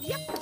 Yep.